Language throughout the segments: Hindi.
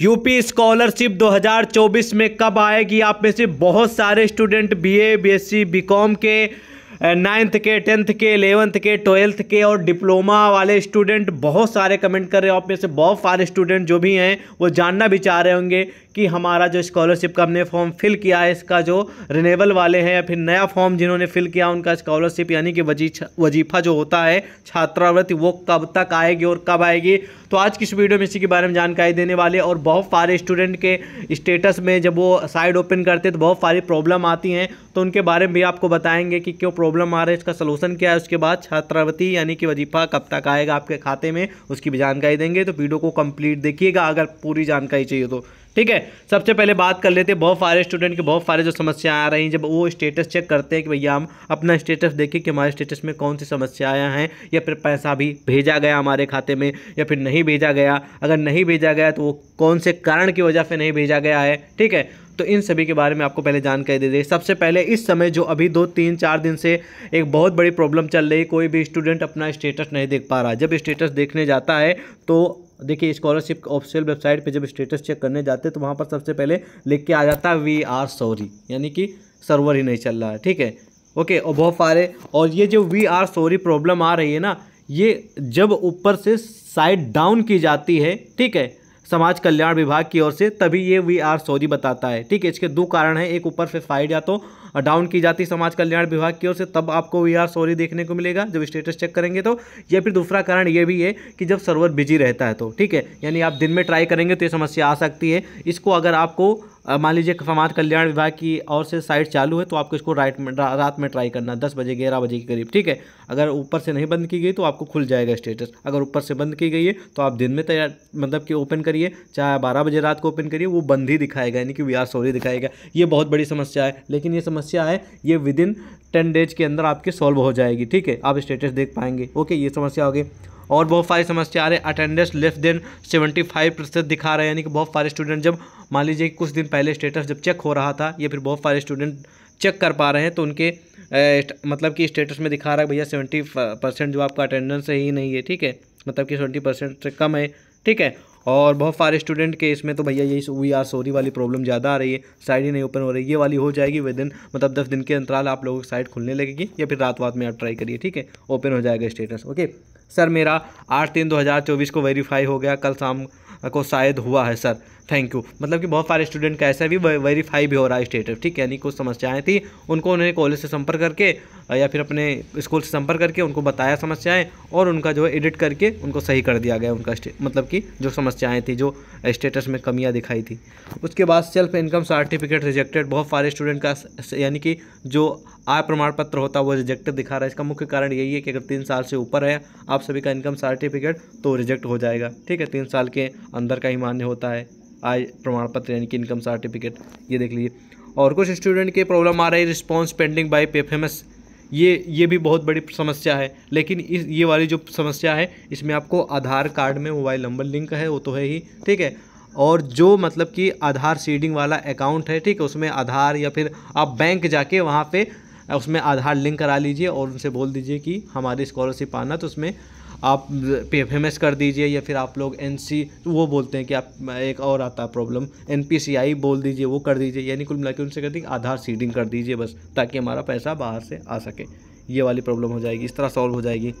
यूपी स्कॉलरशिप 2024 में कब आएगी? आप में से बहुत सारे स्टूडेंट बीए, बीएससी, बीकॉम के नाइन्थ के टेंथ के एलेवंथ के ट्वेल्थ के और डिप्लोमा वाले स्टूडेंट बहुत सारे कमेंट कर रहे हैं। आप में से बहुत सारे स्टूडेंट जो भी हैं वो जानना भी चाह रहे होंगे कि हमारा जो स्कॉलरशिप का हमने फॉर्म फिल किया है, इसका जो रिनेबल वाले हैं या फिर नया फॉर्म जिन्होंने फिल किया, उनका स्कॉलरशिप यानी कि वजी वजीफ़ा जो होता है, छात्रावृत्ति, वो कब तक आएगी और कब आएगी? तो आज की इस वीडियो में इसी के बारे में जानकारी देने वाले और बहुत सारे स्टूडेंट के स्टेटस में जब वो साइड ओपन करते तो बहुत सारी प्रॉब्लम आती हैं। तो उनके बारे में भी आपको बताएँगे कि क्यों प्रॉब्लम आ रहा है, इसका सोलूशन क्या है, उसके बाद छात्रावृत्ति यानी कि वजीफ़ा कब तक आएगा आपके खाते में, उसकी भी जानकारी देंगे। तो वीडियो को कंप्लीट देखिएगा, अगर पूरी जानकारी चाहिए तो। ठीक है, सबसे पहले बात कर लेते हैं, बहुत सारे स्टूडेंट के बहुत सारे जो समस्या आ रही हैं, जब वो स्टेटस चेक करते हैं कि भैया हम अपना स्टेटस देखें कि हमारे स्टेटस में कौन सी समस्याएँ हैं, या फिर पैसा भी भेजा गया हमारे खाते में, या फिर नहीं भेजा गया। अगर नहीं भेजा गया तो वो कौन से कारण की वजह से नहीं भेजा गया है, ठीक है? तो इन सभी के बारे में आपको पहले जानकारी दे दें। सबसे पहले इस समय जो अभी दो, तीन, चार दिन से एक बहुत बड़ी प्रॉब्लम चल रही कोई भी स्टूडेंट अपना स्टेटस नहीं देख पा रहा। जब स्टेटस देखने जाता है तो देखिए स्कॉलरशिप ऑफिशियल वेबसाइट पे जब स्टेटस चेक करने जाते हैं तो वहाँ पर सबसे पहले लिख के आ जाता है वी आर सॉरी यानी कि सर्वर ही नहीं चल रहा है, ठीक है? ओके और बहुत सारे, और ये जो वी आर सॉरी प्रॉब्लम आ रही है ना, ये जब ऊपर से साइड डाउन की जाती है, ठीक है, समाज कल्याण विभाग की ओर से, तभी ये वी आर सॉरी बताता है, ठीक है? इसके दो कारण हैं, एक ऊपर से साइड या तो डाउन की जाती समाज कल्याण विभाग की ओर से तब आपको वी आर सॉरी देखने को मिलेगा जब स्टेटस चेक करेंगे तो। या फिर दूसरा कारण ये भी है कि जब सर्वर बिज़ी रहता है तो ठीक है? यानी आप दिन में ट्राई करेंगे तो ये समस्या आ सकती है। इसको अगर आपको मान लीजिए समाज कल्याण विभाग की ओर से साइट चालू है तो आपको इसको राइट में रा, रात में ट्राई करना दस बजे ग्यारह बजे के करीब ठीक है? अगर ऊपर से नहीं बंद की गई तो आपको खुल जाएगा स्टेटस अगर ऊपर से बंद की गई है तो आप दिन में तैयार मतलब कि ओपन करिए चाहे बारह बजे रात को ओपन करिए वो बंद ही दिखाएगा यानी कि वी आर सॉरी दिखाएगा। ये बहुत बड़ी समस्या है लेकिन ये समस्या है ये विद इन टेन डेज़ के अंदर आपके सॉल्व हो जाएगी ठीक है? आप स्टेटस देख पाएँगे ओके ये समस्या होगी और बहुत सारी समस्या आ रही है। Attendance less than seventy five प्रतिशत दिखा रहे हैं यानी कि बहुत सारे स्टूडेंट जब मान लीजिए कुछ दिन पहले स्टेटस जब चेक हो रहा था या फिर बहुत सारे स्टूडेंट चेक कर पा रहे हैं तो उनके ए, मतलब कि स्टेटस में दिखा रहा है भैया सेवेंटी परसेंट जो आपका अटेंडेंस है ही नहीं है ठीक है? मतलब कि सेवेंटी परसेंट से कम है ठीक है? और बहुत सारे स्टूडेंट के इसमें तो भैया यही वी आर सॉरी वाली प्रॉब्लम ज़्यादा आ रही है। साइड ही नहीं ओपन हो रही। ये वाली हो जाएगी विद इन मतलब दस दिन के अंतराल आप लोगों की साइड खुलने लगेगी या फिर रात वात में आप ट्राई करिए, ठीक है? ओपन हो जाएगा स्टेटस ओके सर मेरा आठ तीन दो हज़ार चौबीस को वेरीफाई हो गया। कल शाम को शायद हुआ है सर थैंक यू मतलब कि बहुत सारे स्टूडेंट का ऐसा भी वेरीफाई भी हो रहा है स्टेटस ठीक है? यानी कुछ समस्याएँ थी, उनको उन्होंने कॉलेज से संपर्क करके, या फिर अपने स्कूल से संपर्क करके उनको बताया समस्याएँ, और उनका जो है एडिट करके उनको सही कर दिया गया उनका मतलब कि जो समस्याएँ थी, जो स्टेटस में कमियाँ दिखाई थी। उसके बाद सेल्फ इनकम सर्टिफिकेट रिजेक्टेड बहुत सारे स्टूडेंट का यानी कि जो आय प्रमाण पत्र होता है, वो रिजेक्टेड दिखा रहा है। इसका मुख्य कारण यही है कि अगर तीन साल से ऊपर है, आप सभी का इनकम सर्टिफिकेट तो रिजेक्ट हो जाएगा, ठीक है? तीन साल के अंदर का ही मान्य होता है। आय प्रमाण पत्र यानी कि इनकम सर्टिफिकेट ये देख लीजिए। और कुछ स्टूडेंट के प्रॉब्लम आ रही है रिस्पॉन्स पेंडिंग बाई पे फ़ेमस ये ये भी बहुत बड़ी समस्या है। लेकिन इस, ये वाली जो समस्या है, इसमें आपको आधार कार्ड में मोबाइल नंबर लिंक है, वो तो है ही, ठीक है? और जो मतलब कि आधार सीडिंग वाला अकाउंट है, ठीक है? उसमें आधार या फिर आप बैंक जाके वहाँ पे उसमें आधार लिंक करा लीजिए और उनसे बोल दीजिए कि हमारी स्कॉलरशिप आना तो उसमें आप फ़ेमस कर दीजिए या फिर आप लोग एन सी वो बोलते हैं कि आप, एक और आता है problem N P C I बोल दीजिए, वो कर दीजिए, यानी कुल मिला के उनसे कर दीजिए आधार सीडिंग कर दीजिए बस, ताकि हमारा पैसा बाहर से आ सके। ये वाली प्रॉब्लम हो जाएगी, इस तरह सॉल्व हो जाएगी।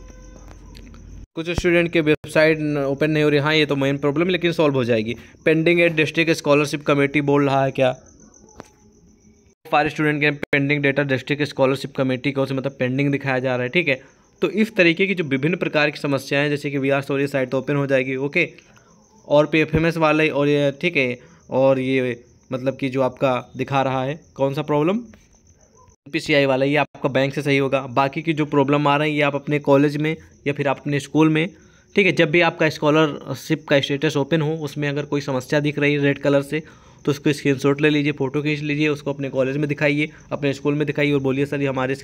कुछ स्टूडेंट के वेबसाइट ओपन नहीं हो रही हाँ ये तो मेन प्रॉब्लम लेकिन सॉल्व हो जाएगी। Pending at district scholarship committee बोल रहा है क्या? सारे स्टूडेंट के pending data district scholarship committee को मतलब पेंडिंग दिखाया जा रहा है, ठीक है? तो इस तरीके की जो विभिन्न प्रकार की समस्याएँ जैसे कि वी आर स्टोरी साइट तो ओपन हो जाएगी ओके और पे एफ़ वाले, और ये, ठीक है, और ये मतलब कि जो आपका दिखा रहा है, कौन सा प्रॉब्लम पी सी आई वाला, ये आपका बैंक से सही होगा। बाकी की जो प्रॉब्लम आ रही है, ये आप अपने कॉलेज में, या फिर आप अपने स्कूल में, ठीक है? जब भी आपका स्कॉलरशिप का स्टेटस ओपन हो, उसमें अगर कोई समस्या दिख रही है रेड कलर से तो उसको स्क्रीन ले लीजिए फ़ोटो खींच लीजिए, उसको अपने कॉलेज में दिखाइए, अपने स्कूल में दिखाइए और बोलिए, सर, ये हमारे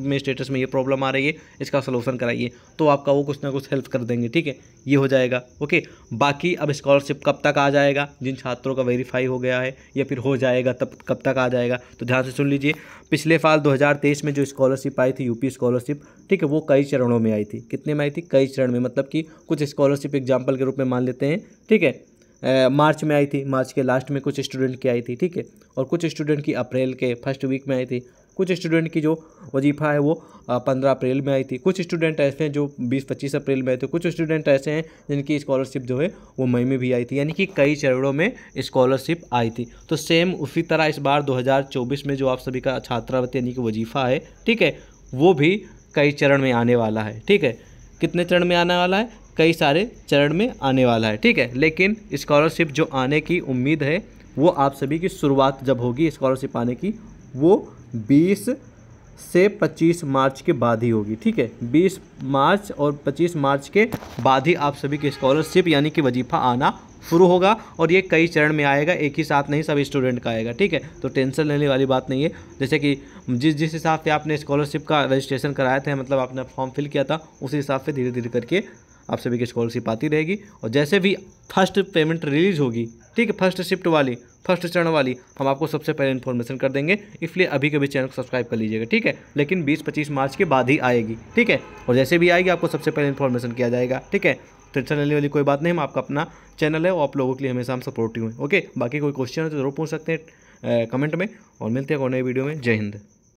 में स्टेटस में ये प्रॉब्लम आ रही है, इसका सोल्यूशन कराइए। तो आपका वो कुछ ना कुछ हेल्प कर देंगे, ठीक है? ये हो जाएगा ओके बाकी अब स्कॉलरशिप कब तक आ जाएगा? जिन छात्रों का वेरीफाई हो गया है, या फिर हो जाएगा, तब, कब तक आ जाएगा? तो ध्यान से सुन लीजिए, पिछले साल 2023 में जो स्कॉलरशिप आई थी यूपी स्कॉलरशिप ठीक है, वो कई चरणों में आई थी। कितने में आई थी? कई चरण में मतलब कि कुछ स्कॉलरशिप एग्ज़ाम्पल के रूप में मान लेते हैं, ठीक है? मार्च में आई थी, मार्च के लास्ट में कुछ स्टूडेंट की आई थी, ठीक है? और कुछ स्टूडेंट की अप्रैल के फ़र्स्ट वीक में आई थी। कुछ स्टूडेंट की जो वजीफ़ा है वो पंद्रह अप्रैल में आई थी। कुछ स्टूडेंट ऐसे हैं जो बीस, पच्चीस अप्रैल में आए थे। कुछ स्टूडेंट ऐसे हैं जिनकी स्कॉलरशिप जो है वो मई में भी आई थी। यानी कि कई चरणों में स्कॉलरशिप आई थी। तो सेम उसी तरह इस बार 2024 में जो आप सभी का छात्रावृत्ति यानी कि वजीफ़ा है, ठीक है? वो भी कई चरण में आने वाला है, ठीक है? कितने चरण में आने वाला है? कई सारे चरण में आने वाला है, ठीक है? लेकिन स्कॉलरशिप जो आने की उम्मीद है, वो आप सभी की शुरुआत जब होगी स्कॉलरशिप आने की, वो बीस से पच्चीस मार्च के बाद ही होगी, ठीक है? बीस मार्च और पच्चीस मार्च के बाद ही आप सभी की स्कॉलरशिप यानी कि वजीफ़ा आना शुरू होगा और ये कई चरण में आएगा, एक ही साथ नहीं सभी स्टूडेंट का आएगा, ठीक है? तो टेंशन लेने वाली बात नहीं है। जैसे कि जिस जिस हिसाब से आपने स्कॉलरशिप का रजिस्ट्रेशन कराया था मतलब आपने फॉर्म फिल किया था, उसी हिसाब से धीरे धीरे करके आप सभी की स्कॉलरशिप आती रहेगी। और जैसे भी फ़र्स्ट पेमेंट रिलीज़ होगी, ठीक है फ़र्स्ट शिफ्ट वाली फ़र्स्ट चरण वाली, हम आपको सबसे पहले इन्फॉर्मेशन कर देंगे। इसलिए अभी कभी चैनल को सब्सक्राइब कर लीजिएगा, ठीक है? लेकिन 20-25 मार्च के बाद ही आएगी, ठीक है? और जैसे भी आएगी, आपको सबसे पहले इन्फॉर्मेशन किया जाएगा, ठीक है? टेंशन लेने वाली कोई बात नहीं, हम आपका अपना चैनल है और आप लोगों के लिए हमेशा हम सपोर्टिव हैं, ओके? बाकी कोई क्वेश्चन है तो ज़रूर पूछ सकते हैं कमेंट में। और मिलते हैं और नए वीडियो में। जय हिंद।